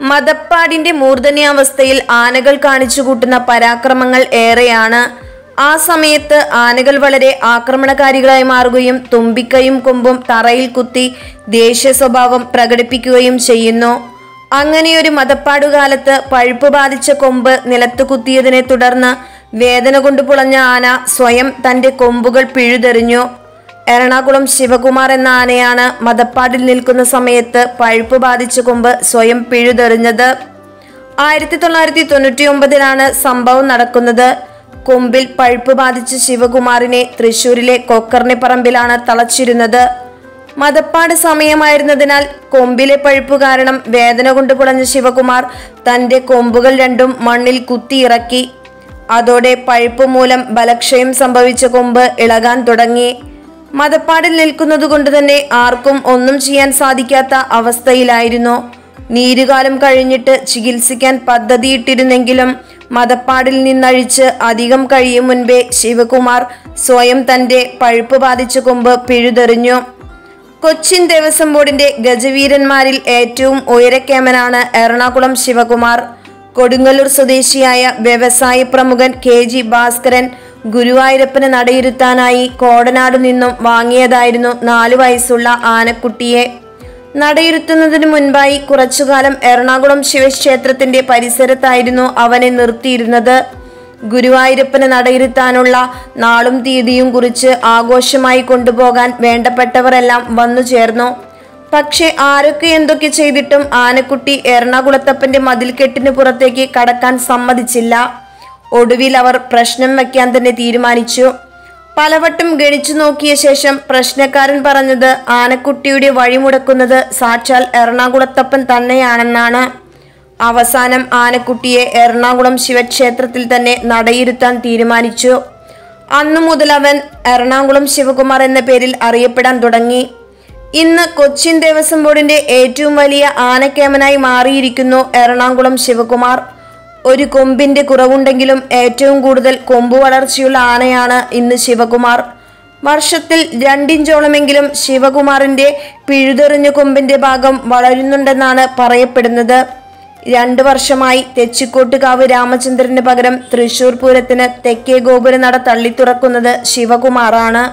മതപ്പാടിന്റെ മൂർധന്യാവസ്ഥയിൽ ആനകൾ കാണിച്ചു കൂട്ടുന്ന പരാക്രമങ്ങൾ ഏറെയാണ്. ആ സമയത്ത് ആനകൾ വളരെ ആക്രമണകാരികളായി മാറുകയും തുമ്പിക്കയും കൊമ്പും തറയിൽ കുത്തി ദേഷ്യ സ്വഭാവം പ്രകടിപ്പിക്കുകയും ചെയ്യുന്നു. അങ്ങനെയൊരു മതപ്പാടുകാലത്ത് പഴുപ്പ് ബാധിച്ച കൊമ്പ് നിലത്ത് കുത്തിയതിനെ തുടർന്ന് വേദന കൊണ്ട് പുളഞ്ഞ ആന സ്വയം തന്റെ കൊമ്പുകൾ പിഴുതെറിഞ്ഞു. എറണാകുളം ശിവകുമാർ എന്ന ആനയാണ് മതപ്പാടിൽ നിൽക്കുന്ന സമയത്ത് പഴുപ്പ് ബാധിച്ച കൊമ്പ് സ്വയം പിഴുതെറിഞ്ഞത്. ആയിരത്തി തൊള്ളായിരത്തി തൊണ്ണൂറ്റി ഒമ്പതിലാണ് സംഭവം നടക്കുന്നത്. കൊമ്പിൽ പഴുപ്പ് ബാധിച്ച ശിവകുമാറിനെ തൃശൂരിലെ കൊക്കർണിപ്പറമ്പിലാണ് തളച്ചിരുന്നത്. മതപ്പാട് സമയമായിരുന്നതിനാൽ കൊമ്പിലെ പഴുപ്പ് കാരണം വേദന കൊണ്ട് പുളഞ്ഞ ശിവകുമാർ തന്റെ കൊമ്പുകൾ രണ്ടും മണ്ണിൽ കുത്തിയിറക്കി. അതോടെ പഴുപ്പ് മൂലം ബലക്ഷയം സംഭവിച്ച കൊമ്പ് ഇളകാൻ തുടങ്ങി. മതപ്പാടിൽ നിൽക്കുന്നത് കൊണ്ട് തന്നെ ആർക്കും ഒന്നും ചെയ്യാൻ സാധിക്കാത്ത അവസ്ഥയിലായിരുന്നു. നീരുകാലം കഴിഞ്ഞിട്ട് ചികിത്സിക്കാൻ പദ്ധതിയിട്ടിരുന്നെങ്കിലും മതപ്പാടിൽ നിന്നഴിച്ച് അധികം കഴിയും മുൻപേ ശിവകുമാർ സ്വയം തന്റെ പഴുപ്പ് ബാധിച്ച കൊമ്പ് പിഴുതെറിഞ്ഞു. കൊച്ചിൻ ദേവസ്വം ബോർഡിന്റെ ഗജവീരന്മാരിൽ ഏറ്റവും ഉയരക്കേമനാണ് എറണാകുളം ശിവകുമാർ. കൊടുങ്ങല്ലൂർ സ്വദേശിയായ വ്യവസായ പ്രമുഖൻ കെ ജി ഭാസ്കരൻ ഗുരുവായൂരപ്പന് നടയിരുത്താനായി കോടനാട് നിന്നും വാങ്ങിയതായിരുന്നു നാലു വയസ്സുള്ള ആനക്കുട്ടിയെ. നടയിരുത്തുന്നതിന് മുൻപായി കുറച്ചുകാലം എറണാകുളം ശിവക്ഷേത്രത്തിന്റെ പരിസരത്തായിരുന്നു അവനെ നിർത്തിയിരുന്നത്. ഗുരുവായൂരപ്പന് നടയിരുത്താനുള്ള നാളും തീയതിയും കുറിച്ച് ആഘോഷമായി കൊണ്ടുപോകാൻ വേണ്ടപ്പെട്ടവരെല്ലാം വന്നു ചേർന്നു. പക്ഷെ ആരൊക്കെ എന്തൊക്കെ ചെയ്തിട്ടും ആനക്കുട്ടി എറണാകുളത്തപ്പന്റെ മതിൽക്കെട്ടിന് പുറത്തേക്ക് കടക്കാൻ സമ്മതിച്ചില്ല. ഒടുവിൽ അവർ പ്രശ്നം വയ്ക്കാൻ തന്നെ തീരുമാനിച്ചു. പലവട്ടം ഗണിച്ചു നോക്കിയ ശേഷം പ്രശ്നക്കാരൻ പറഞ്ഞത് ആനക്കുട്ടിയുടെ വഴിമുടക്കുന്നത് സാക്ഷാൽ എറണാകുളത്തപ്പൻ തന്നെയാണെന്നാണ്. അവസാനം ആനക്കുട്ടിയെ എറണാകുളം ശിവക്ഷേത്രത്തിൽ തന്നെ നടയിരുത്താൻ തീരുമാനിച്ചു. അന്നു മുതൽ അവൻ എറണാകുളം ശിവകുമാർ എന്ന പേരിൽ അറിയപ്പെടാൻ തുടങ്ങി. ഇന്ന് കൊച്ചിൻ ദേവസ്വം ബോർഡിന്റെ ഏറ്റവും വലിയ ആനക്കേമനായി മാറിയിരിക്കുന്നു എറണാകുളം ശിവകുമാർ. ഒരു കൊമ്പിന്റെ കുറവുണ്ടെങ്കിലും ഏറ്റവും കൂടുതൽ കൊമ്പ് വളർച്ചയുള്ള ആനയാണ് ഇന്ന് ശിവകുമാർ. വർഷത്തിൽ രണ്ടിഞ്ചോളമെങ്കിലും ശിവകുമാറിന്റെ പിഴുതെറിഞ്ഞ കൊമ്പിന്റെ ഭാഗം വളരുന്നുണ്ടെന്നാണ് പറയപ്പെടുന്നത്. രണ്ടു വർഷമായി തെച്ചിക്കോട്ടുകാവ് രാമചന്ദ്രന് പകരം തൃശൂർ പൂരത്തിന് തെക്കേ ഗോപുര നട തള്ളിത്തുറക്കുന്നത് ശിവകുമാറാണ്.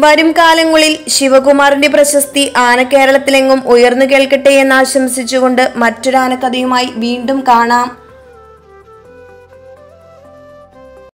വരും കാലങ്ങളിൽ ശിവകുമാറിന്റെ പ്രശസ്തി ആനക്കേരളത്തിലെങ്ങും ഉയർന്നു കേൾക്കട്ടെ എന്ന് ആശംസിച്ചുകൊണ്ട് മറ്റൊരു ആനക്കഥയുമായി വീണ്ടും കാണാം.